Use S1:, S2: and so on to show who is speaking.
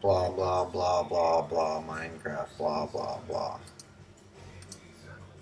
S1: Blah, blah, blah, blah, blah, Minecraft, blah, blah, blah.